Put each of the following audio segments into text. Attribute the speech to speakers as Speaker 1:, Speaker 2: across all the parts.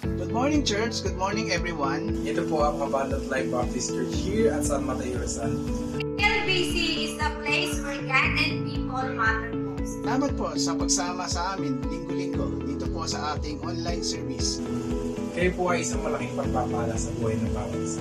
Speaker 1: Good morning, church. Good morning, everyone.
Speaker 2: Ito po ang Abundant Life Baptist Church here at San Mateo Rizal.
Speaker 3: LBC is the place where God and people matter most.
Speaker 1: Salamat po sa pagsama sa amin linggo-linggo dito po sa ating online service.
Speaker 2: Kayo po ay isang malaking pagpapala sa buhay ng bawat isa.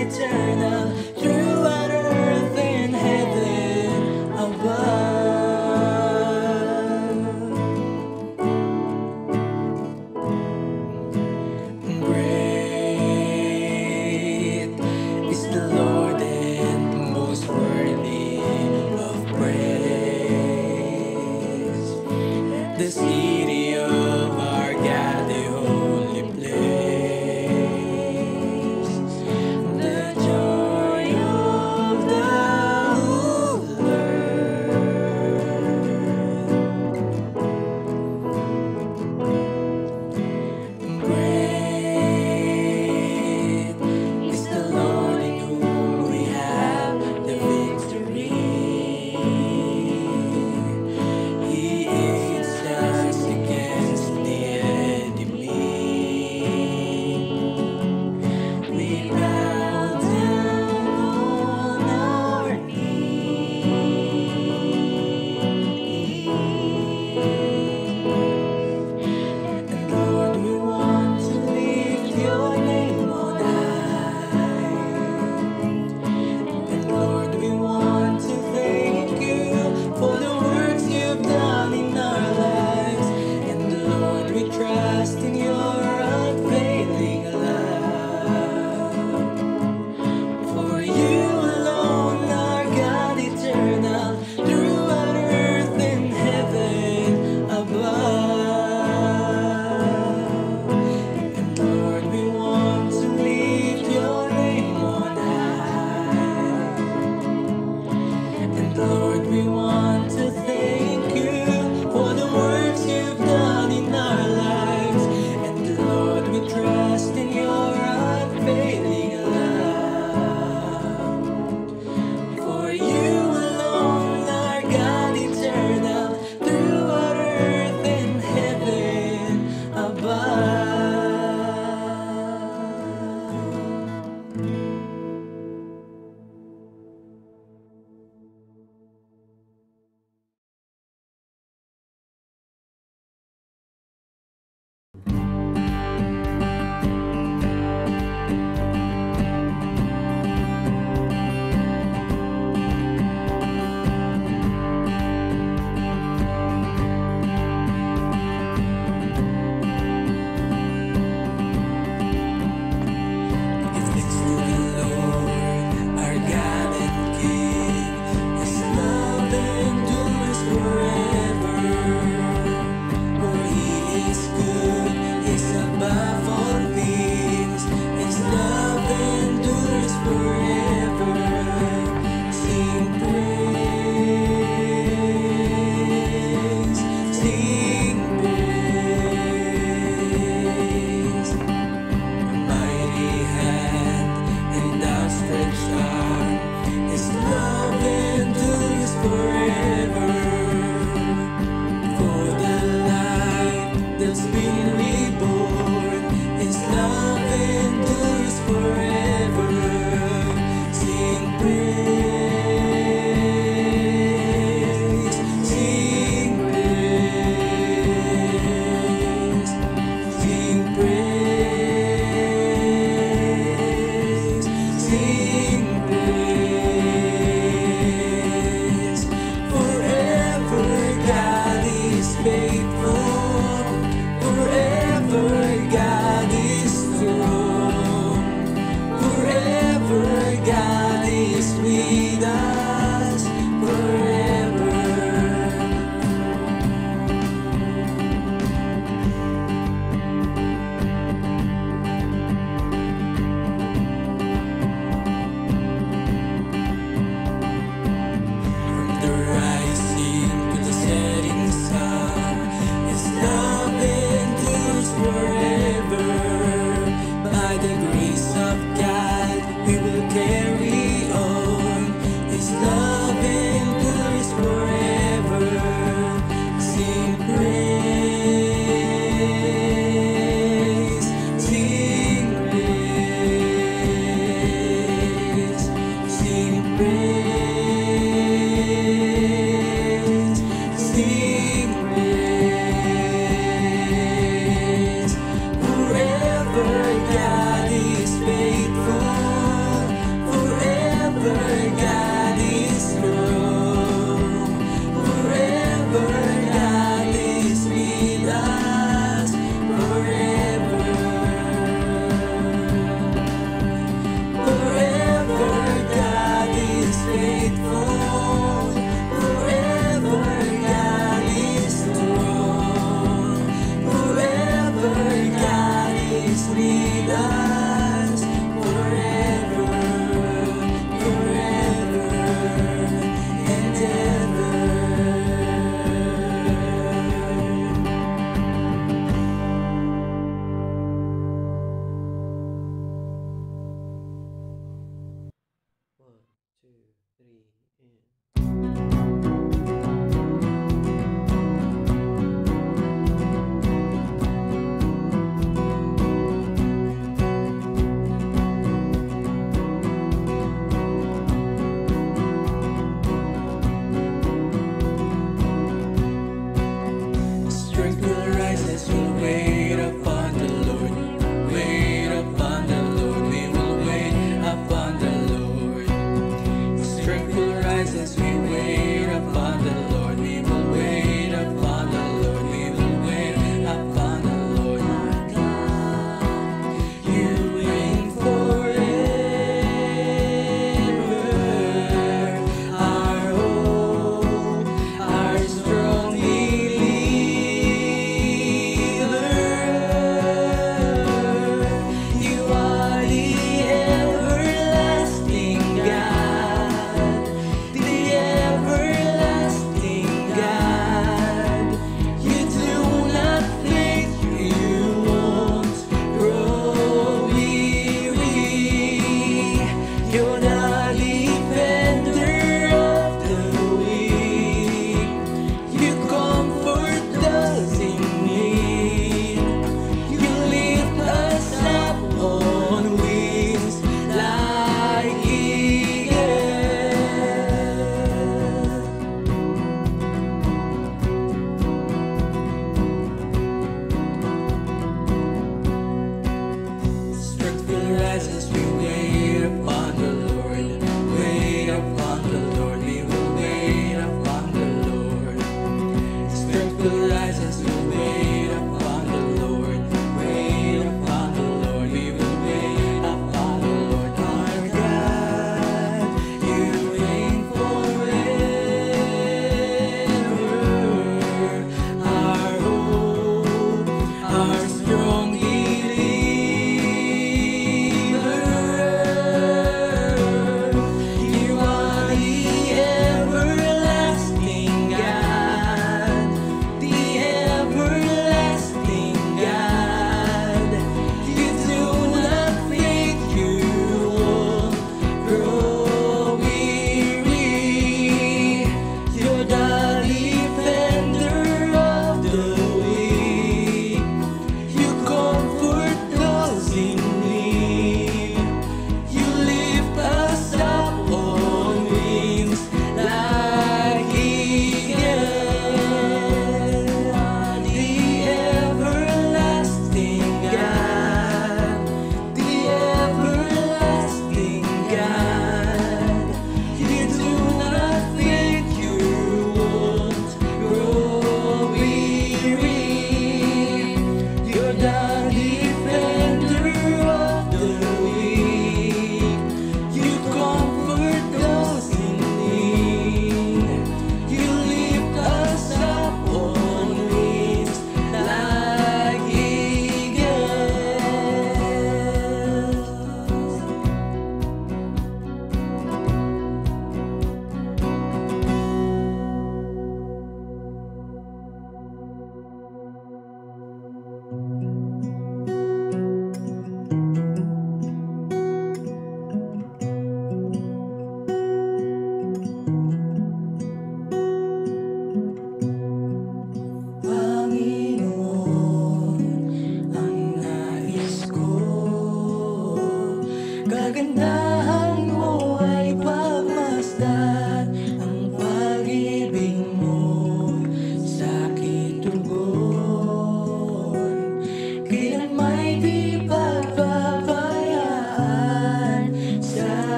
Speaker 4: eternal.
Speaker 2: Through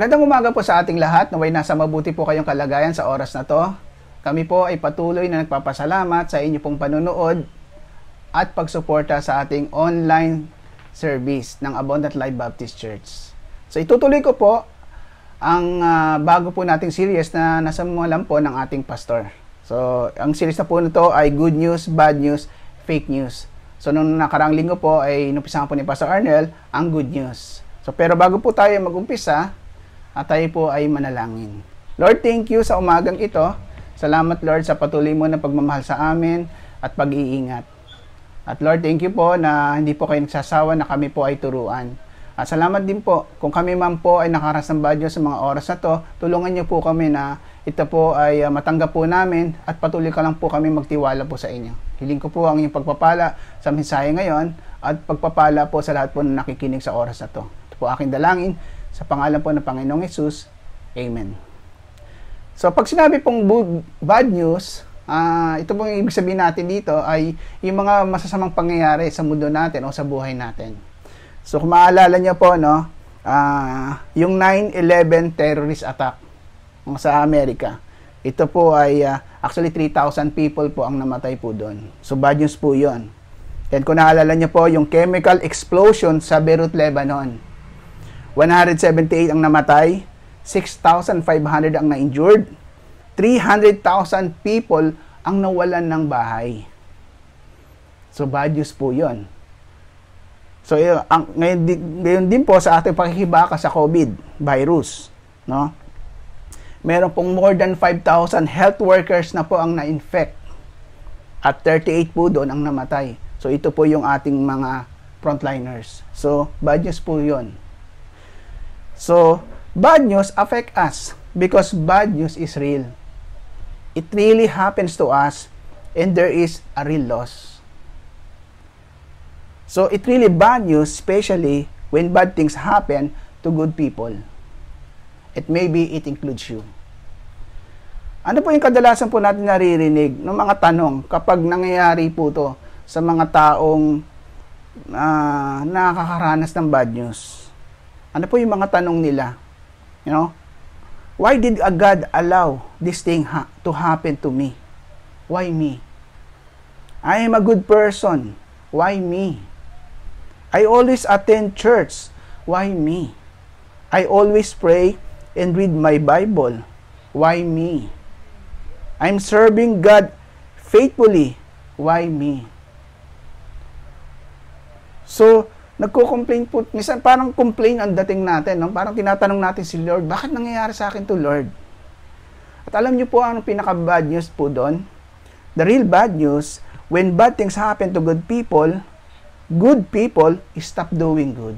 Speaker 1: Magandang umaga po sa ating lahat. Naway nasa mabuti po kayong kalagayan sa oras na to. Kami po ay patuloy na nagpapasalamat sa inyo pong panunood at pagsuporta sa ating online service ng Abundant Life Baptist Church. So itutuloy ko po ang ah, bago po nating series na nasa mga po ng ating pastor. So ang series na po nito ay Good News, Bad News, Fake News. So nung nakarang linggo po ay inumpisahan po ni Pastor Arnel ang Good News. So pero bago po tayo mag-umpisa, at tayo po ay manalangin. Lord, thank you sa umagang ito. Salamat Lord sa patuloy mo na pagmamahal sa amin at pag-iingat. At Lord, thank you po na hindi po kayo nagsasawa na kami po ay turuan. At salamat din po kung kami man po ay nakaras ng badyo sa mga oras na to, tulungan niyo po kami na ito po ay uh, matanggap po namin at patuloy ka lang po kami magtiwala po sa inyo. Hiling ko po ang inyong pagpapala sa mensahe ngayon at pagpapala po sa lahat po na nakikinig sa oras na to. Ito po aking dalangin sa pangalan po ng Panginoong Yesus. Amen. So, pag sinabi pong bad news, ah ito pong ibig sabihin natin dito ay yung mga masasamang pangyayari sa mundo natin o sa buhay natin. So, kung maalala niyo po, no, ah yung 9-11 terrorist attack sa Amerika, ito po ay ah, actually 3,000 people po ang namatay po doon. So, bad news po yon. And kung naalala niyo po, yung chemical explosion sa Beirut, Lebanon, 178 ang namatay, 6,500 ang na-injured, 300,000 people ang nawalan ng bahay. So, bad news po yun. So, yun, ang, ngayon, di- ngayon din po sa ating pakikibaka sa COVID virus, no? Meron pong more than 5,000 health workers na po ang na-infect. At 38 po doon ang namatay. So, ito po yung ating mga frontliners. So, bad news po yun. So, bad news affect us because bad news is real. It really happens to us and there is a real loss. So, it really bad news, especially when bad things happen to good people. It maybe it includes you. Ano po yung kadalasan po natin naririnig ng mga tanong kapag nangyayari po to sa mga taong ah, nakakaranas ng bad news? Ano po yung mga tanong nila? You know? Why did God allow this thing ha- to happen to me? Why me? I am a good person. Why me? I always attend church. Why me? I always pray and read my Bible. Why me? I'm serving God faithfully. Why me? So, nagko-complain po, minsan parang complain ang dating natin, no? parang tinatanong natin si Lord, bakit nangyayari sa akin to Lord? At alam niyo po ang pinaka-bad news po doon? The real bad news, when bad things happen to good people, good people stop doing good.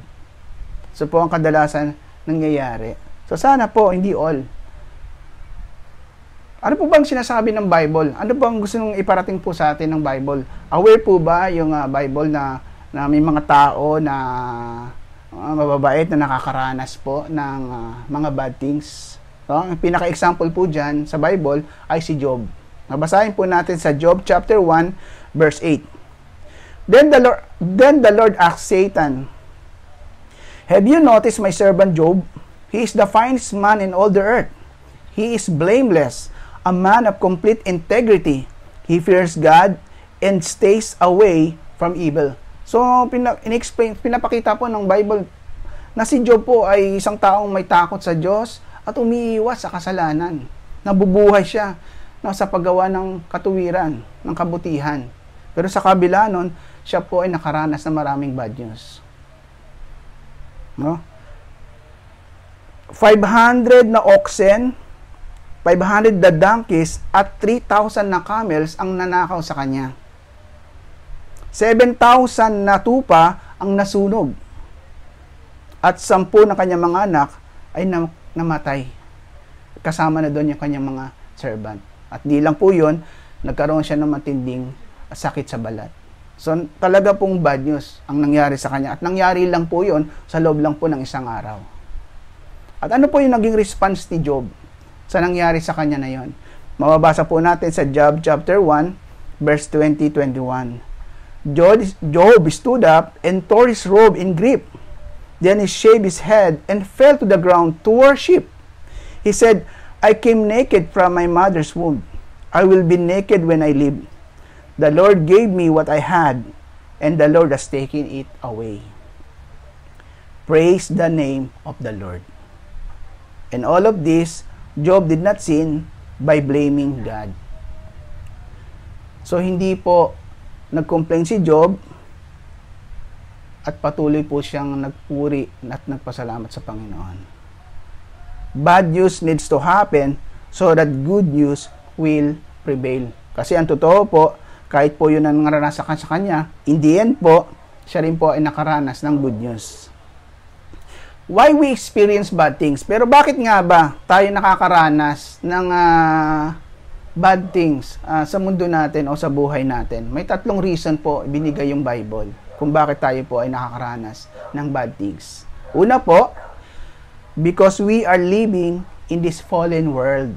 Speaker 1: So po ang kadalasan nangyayari. So sana po, hindi all. Ano po bang sinasabi ng Bible? Ano po ang gusto nung iparating po sa atin ng Bible? Aware po ba yung ah, Bible na na may mga tao na uh, mababait na nakakaranas po ng ah, mga bad things? No? Ang pinaka-example po dyan sa Bible ay si Job. Nabasahin po natin sa Job chapter 1 verse 8. Then the Lord, then the Lord asked Satan, Have you noticed my servant Job? He is the finest man in all the earth. He is blameless, a man of complete integrity. He fears God and stays away from evil. So, pina, in-explain, pinapakita po ng Bible na si Job po ay isang taong may takot sa Diyos at umiiwas sa kasalanan. Nabubuhay siya no, sa paggawa ng katuwiran, ng kabutihan. Pero sa kabila nun, siya po ay nakaranas ng maraming bad news. No? 500 na oxen, 500 na donkeys, at 3,000 na camels ang nanakaw sa kanya. 7,000 na tupa ang nasunog. At 10 ng kanyang mga anak ay nam- namatay. Kasama na doon yung kanyang mga servant. At di lang po yun, nagkaroon siya ng matinding sakit sa balat. So, talaga pong bad news ang nangyari sa kanya. At nangyari lang po yun sa loob lang po ng isang araw. At ano po yung naging response ni Job sa nangyari sa kanya na yon? Mababasa po natin sa Job chapter 1, verse 20-21. Job, stood up and tore his robe in grief. Then he shaved his head and fell to the ground to worship. He said, I came naked from my mother's womb. I will be naked when I live. The Lord gave me what I had, and the Lord has taken it away. Praise the name of the Lord. And all of this, Job did not sin by blaming God. So hindi po nag-complain si Job at patuloy po siyang nagpuri at nagpasalamat sa Panginoon. Bad news needs to happen so that good news will prevail. Kasi ang totoo po, kahit po yun ang naranasan sa kanya, in the end po, siya rin po ay nakaranas ng good news. Why we experience bad things? Pero bakit nga ba tayo nakakaranas ng ah, bad things ah, sa mundo natin o sa buhay natin? May tatlong reason po binigay yung Bible kung bakit tayo po ay nakakaranas ng bad things. Una po, because we are living in this fallen world.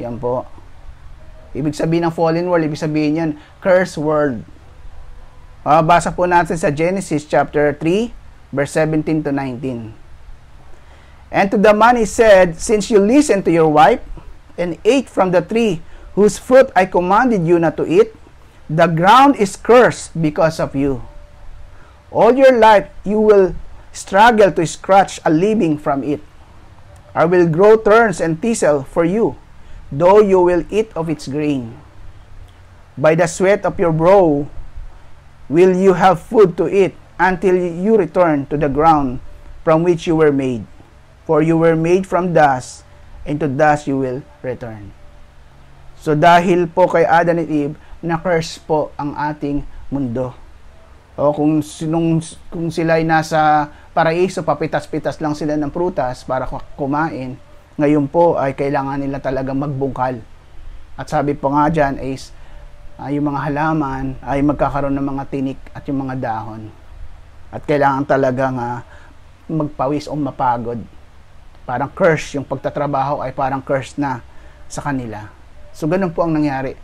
Speaker 1: Yan po. Ibig sabihin ng fallen world, ibig sabihin yan, cursed world. Ah, basa po natin sa Genesis chapter 3, verse 17 to 19. And to the man he said, Since you listened to your wife, and ate from the tree whose fruit I commanded you not to eat, the ground is cursed because of you. All your life you will struggle to scratch a living from it. I will grow thorns and thistle for you, though you will eat of its grain. By the sweat of your brow will you have food to eat until you return to the ground from which you were made. For you were made from dust, and to dust you will return. So dahil po kay Adam and Eve, na-curse po ang ating mundo. O kung, sinong, kung sila ay nasa paraiso, papitas-pitas lang sila ng prutas para kumain, ngayon po ay kailangan nila talaga magbungkal. At sabi po nga dyan is, ah, yung mga halaman ay magkakaroon ng mga tinik at yung mga dahon. At kailangan talagang ah, magpawis o mapagod. Parang curse, yung pagtatrabaho ay parang curse na sa kanila. So ganun po ang nangyari.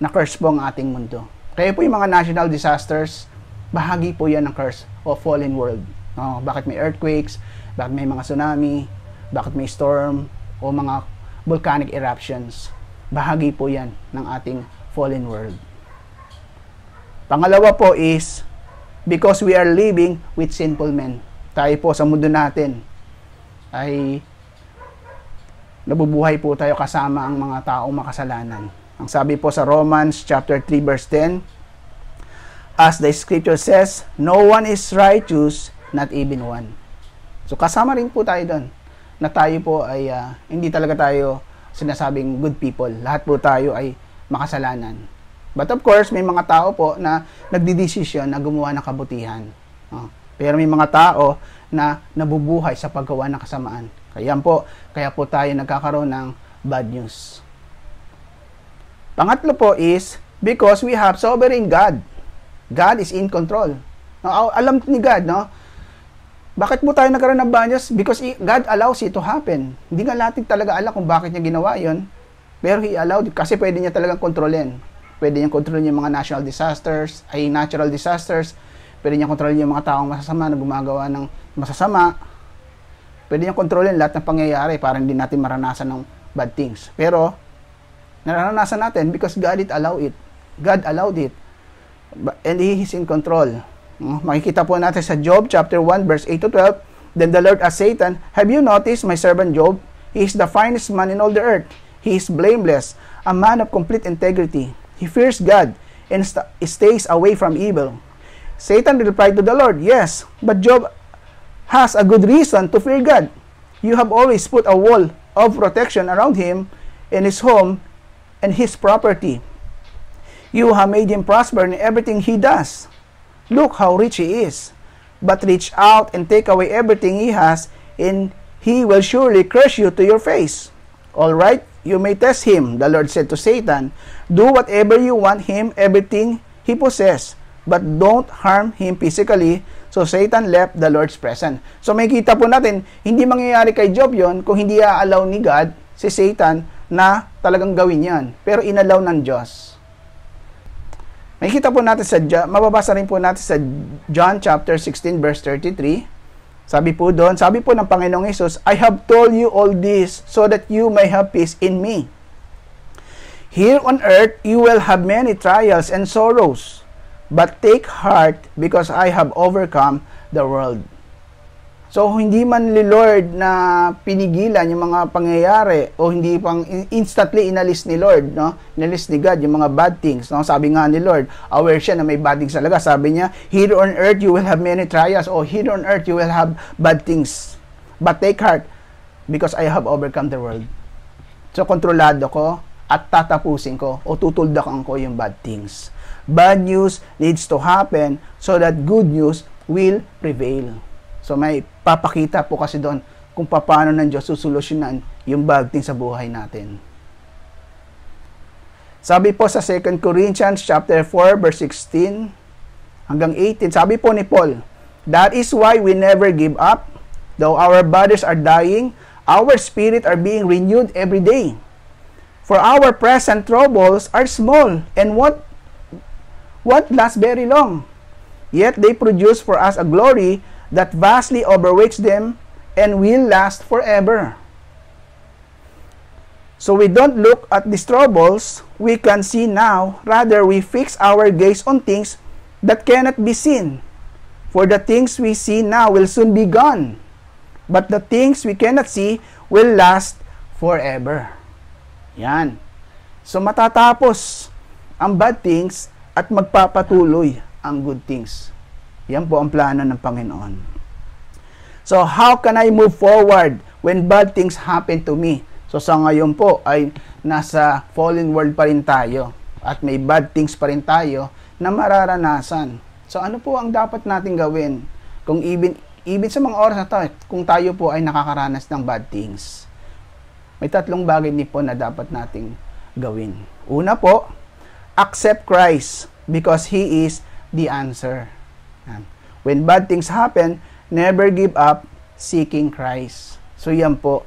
Speaker 1: Na-curse po ang ating mundo. Kaya po yung mga national disasters, bahagi po yan ng curse o fallen world. Oh, bakit may earthquakes, bakit may mga tsunami, bakit may storm, o mga volcanic eruptions. Bahagi po yan ng ating fallen world. Pangalawa po is, because we are living with sinful men. Tayo po sa mundo natin ay nabubuhay po tayo kasama ang mga taong makasalanan. Ang sabi po sa Romans chapter 3 verse 10, As the scripture says, no one is righteous, not even one. So kasama rin po tayo doon na tayo po ay ah, hindi talaga tayo sinasabing good people. Lahat po tayo ay makasalanan. But of course, may mga tao po na nagdidesisyon na gumawa ng kabutihan. Oh. Pero may mga tao na nabubuhay sa paggawa ng kasamaan. Kaya po, kaya po tayo nagkakaroon ng bad news. Pangatlo po is because we have sovereign God. God is in control. No, alam ni God, no? Bakit po tayo nagkaroon ng bad news? Because God allows it to happen. Hindi nga natin talaga alam kung bakit niya ginawa yon. Pero He allowed it kasi pwede niya talagang kontrolin. Pwede niya kontrolin yung mga national disasters, ay natural disasters. Pwede niya kontrolin yung mga taong masasama na gumagawa ng masasama. Pwede niya kontrolin lahat ng pangyayari para hindi natin maranasan ng bad things. Pero, naranasan natin because God it allow it. God allowed it. And He is in control. Uh, makikita po natin sa Job chapter 1 verse 8 to 12. Then the Lord asked Satan, Have you noticed my servant Job? He is the finest man in all the earth. He is blameless, a man of complete integrity. He fears God and st- stays away from evil. Satan replied to the Lord, Yes, but Job has a good reason to fear God. You have always put a wall of protection around him and his home and his property. You have made him prosper in everything he does. Look how rich he is. But reach out and take away everything he has, and he will surely curse you to your face. All right, you may test him, the Lord said to Satan. Do whatever you want him, everything he possesses, but don't harm him physically. So Satan left the Lord's presence. So may kita po natin, hindi mangyayari kay Job yon kung hindi a-allow ni God si Satan na talagang gawin yan. Pero inalaw ng Diyos. Makikita po natin sa, mababasa rin po natin sa John chapter 16 verse 33. Sabi po doon, sabi po ng Panginoong Yesus, I have told you all this so that you may have peace in me. Here on earth, you will have many trials and sorrows, but take heart because I have overcome the world. So, hindi man ni Lord na pinigilan yung mga pangyayari o hindi pang instantly inalis ni Lord, no? Inalis ni God yung mga bad things, no? Sabi nga ni Lord, aware siya na may bad things talaga. Sabi niya, here on earth you will have many trials o here on earth you will have bad things. But take heart because I have overcome the world. So, kontrolado ko at tatapusin ko o tutuldakan ko yung bad things. Bad news needs to happen so that good news will prevail. So may papakita po kasi doon kung paano ng Diyos susolusyonan yung bad things sa buhay natin. Sabi po sa 2 Corinthians chapter 4 verse 16 hanggang 18, sabi po ni Paul, That is why we never give up. Though our bodies are dying, our spirit are being renewed every day. For our present troubles are small and what what lasts very long. Yet they produce for us a glory that vastly overweights them and will last forever. So we don't look at these troubles we can see now, rather we fix our gaze on things that cannot be seen. For the things we see now will soon be gone, but the things we cannot see will last forever. Yan. So matatapos ang bad things at magpapatuloy ang good things. Yan po ang plano ng Panginoon. So, how can I move forward when bad things happen to me? So, sa ngayon po ay nasa fallen world pa rin tayo at may bad things pa rin tayo na mararanasan. So, ano po ang dapat natin gawin? Kung even, even sa mga oras na to, kung tayo po ay nakakaranas ng bad things. May tatlong bagay ni po na dapat nating gawin. Una po, accept Christ because He is the answer. When bad things happen, never give up seeking Christ. So yan po.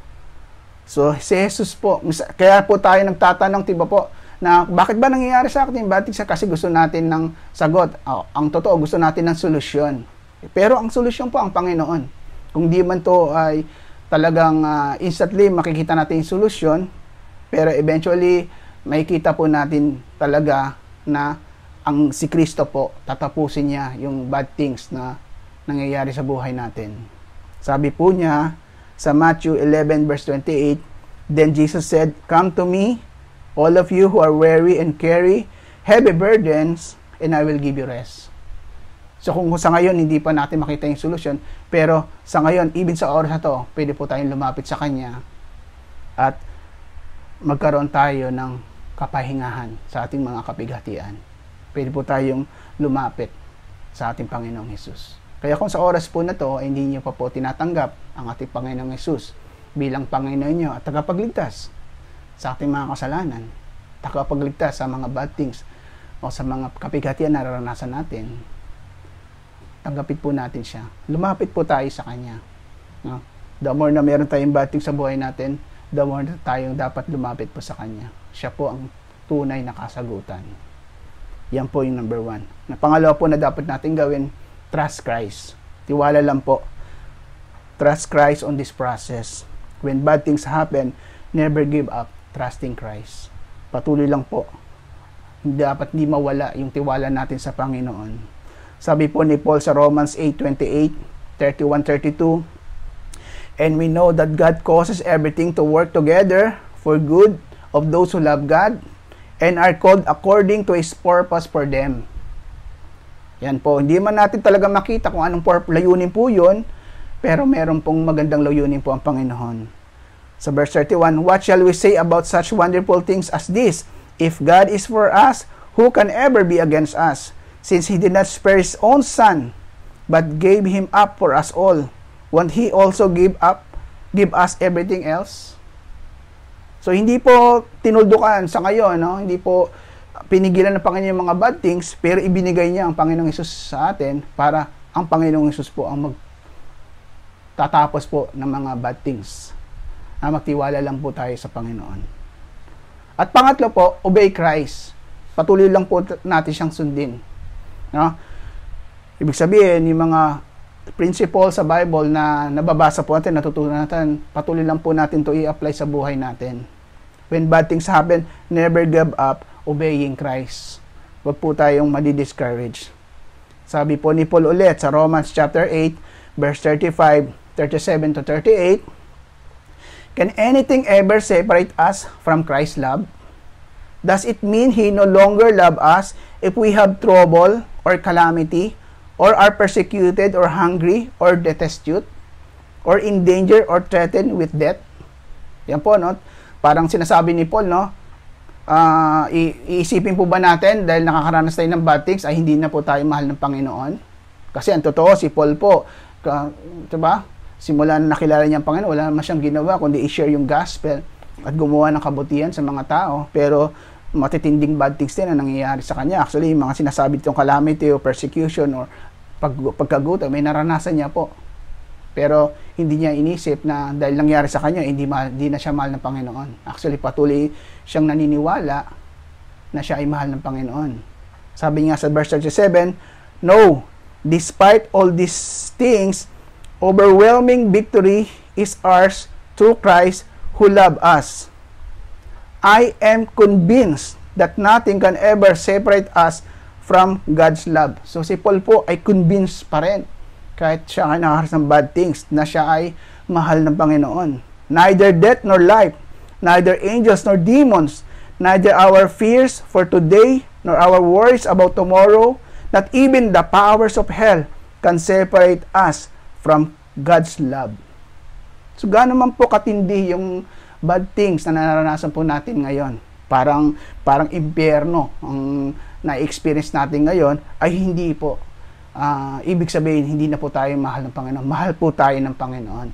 Speaker 1: So si Jesus po, kaya po tayo nagtatanong, tiba po, na bakit ba nangyayari sa atin bad things? Kasi gusto natin ng sagot. Oh, ang totoo, gusto natin ng solusyon. Pero ang solusyon po ang Panginoon. Kung di man to ay talagang uh, instantly makikita natin yung solusyon, pero eventually makikita po natin talaga na ang si Kristo po, tatapusin niya yung bad things na nangyayari sa buhay natin. Sabi po niya sa Matthew 11 verse 28, Then Jesus said, Come to me, all of you who are weary and carry heavy burdens, and I will give you rest. So kung sa ngayon hindi pa natin makita yung solusyon, pero sa ngayon, even sa oras na to, pwede po tayong lumapit sa Kanya at magkaroon tayo ng kapahingahan sa ating mga kapighatian pwede po tayong lumapit sa ating Panginoong Hesus. Kaya kung sa oras po na to, ay hindi niyo pa po tinatanggap ang ating Panginoong Hesus bilang Panginoon niyo at tagapagligtas sa ating mga kasalanan, tagapagligtas sa mga bad things o sa mga kapigatian na nararanasan natin, tanggapin po natin siya. Lumapit po tayo sa Kanya. No? The more na meron tayong bad things sa buhay natin, the more tayong dapat lumapit po sa Kanya. Siya po ang tunay na kasagutan. Yan po yung number one. Na pangalawa po na dapat natin gawin, trust Christ. Tiwala lang po. Trust Christ on this process. When bad things happen, never give up trusting Christ. Patuloy lang po. Dapat hindi mawala yung tiwala natin sa Panginoon. Sabi po ni Paul sa Romans 8:28, 31-32, And we know that God causes everything to work together for good of those who love God and are called according to His purpose for them. Yan po, hindi man natin talaga makita kung anong layunin po yun, pero meron pong magandang layunin po ang Panginoon. Sa verse 31, What shall we say about such wonderful things as this? If God is for us, who can ever be against us? Since He did not spare His own Son, but gave Him up for us all, won't He also give up, give us everything else? So hindi po tinuldukan sa ngayon, no? Hindi po pinigilan ng Panginoon yung mga bad things, pero ibinigay niya ang Panginoong Hesus sa atin para ang Panginoong Hesus po ang mag tatapos po ng mga bad things. Na magtiwala lang po tayo sa Panginoon. At pangatlo po, obey Christ. Patuloy lang po natin siyang sundin. No? Ibig sabihin, yung mga principle sa Bible na nababasa po natin, natutunan natin, patuloy lang po natin to i-apply sa buhay natin. When bad things happen, never give up obeying Christ. Huwag po tayong madi-discourage. Sabi po ni Paul ulit sa Romans chapter 8, verse 35, 37 to 38, Can anything ever separate us from Christ's love? Does it mean He no longer love us if we have trouble or calamity, or are persecuted or hungry or destitute, or in danger or threatened with death? Yan po, no? Parang sinasabi ni Paul, no? I- iisipin po ba natin dahil nakakaranas tayo ng bad things ay hindi na po tayo mahal ng Panginoon? Kasi ang totoo, si Paul po, ka, diba? Simula na nakilala niya ang Panginoon, wala naman siyang ginawa kundi i-share yung gospel at gumawa ng kabutihan sa mga tao. Pero matitinding bad things din ang nangyayari sa kanya. Actually, yung mga sinasabi ditong calamity o persecution or pag, pagkagutom, may naranasan niya po. Pero hindi niya inisip na dahil nangyari sa kanya, hindi, ma- hindi na siya mahal ng Panginoon. Actually, patuloy siyang naniniwala na siya ay mahal ng Panginoon. Sabi nga sa verse 37, No, despite all these things, overwhelming victory is ours through Christ who loved us. I am convinced that nothing can ever separate us from God's love. So si Paul po ay convinced pa rin kahit siya ay nakakaras ng bad things na siya ay mahal ng Panginoon. Neither death nor life, neither angels nor demons, neither our fears for today nor our worries about tomorrow, not even the powers of hell can separate us from God's love. So gaano man po katindi yung bad things na naranasan po natin ngayon. Parang parang impyerno ang na-experience natin ngayon ay hindi po. Ah, ibig sabihin hindi na po tayo mahal ng Panginoon. Mahal po tayo ng Panginoon.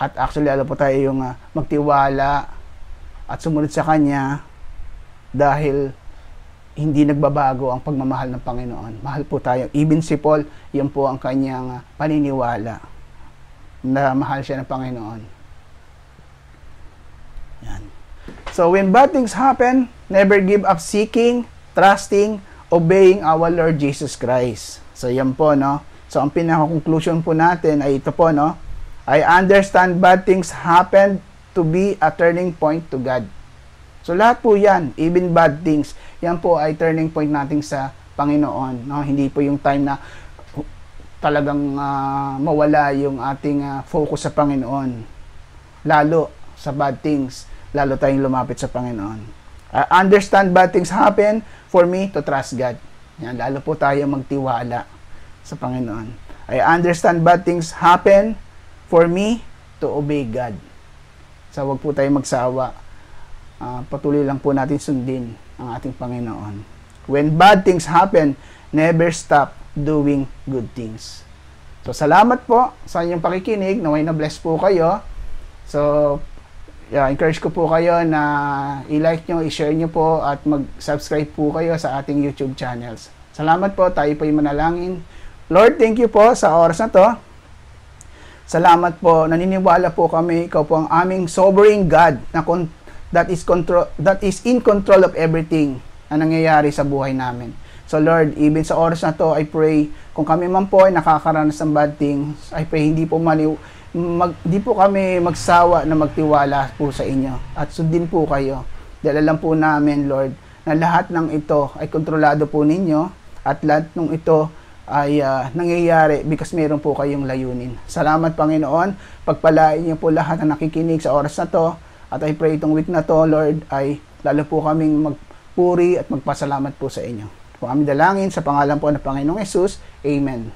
Speaker 1: At actually alam po tayo yung ah, magtiwala at sumunod sa kanya dahil hindi nagbabago ang pagmamahal ng Panginoon. Mahal po tayo. Even si Paul, yan po ang kanyang ah, paniniwala na mahal siya ng Panginoon. Yan. So when bad things happen, never give up seeking, trusting, obeying our Lord Jesus Christ. So yan po, no? So ang pinaka-conclusion po natin ay ito po, no? I understand bad things happen to be a turning point to God. So lahat po yan, even bad things, yan po ay turning point natin sa Panginoon. No? Hindi po yung time na talagang ah, mawala yung ating ah, focus sa Panginoon. Lalo sa bad things, lalo tayong lumapit sa Panginoon. I understand bad things happen for me to trust God. Yan, lalo po tayo magtiwala sa Panginoon. I understand bad things happen for me to obey God. So, wag po tayo magsawa. Ah, patuloy lang po natin sundin ang ating Panginoon. When bad things happen, never stop doing good things. So, salamat po sa inyong pakikinig. Naway na bless po kayo. So, yeah, encourage ko po kayo na i-like nyo, i-share nyo po at mag-subscribe po kayo sa ating YouTube channels. Salamat po, tayo po yung manalangin. Lord, thank you po sa oras na to. Salamat po, naniniwala po kami, ikaw po ang aming sovereign God na kon- that is control that is in control of everything na nangyayari sa buhay namin. So Lord, even sa oras na to, I pray kung kami man po ay nakakaranas ng bad things, I pray hindi po maliw mag, di po kami magsawa na magtiwala po sa inyo at sundin po kayo. Dahil alam po namin, Lord, na lahat ng ito ay kontrolado po ninyo at lahat ng ito ay ah, nangyayari because meron po kayong layunin. Salamat Panginoon, pagpalain niyo po lahat na nakikinig sa oras na to at I pray itong week na to, Lord, ay lalo po kaming magpuri at magpasalamat po sa inyo. Po kami dalangin sa pangalan po ng Panginoong Yesus. Amen.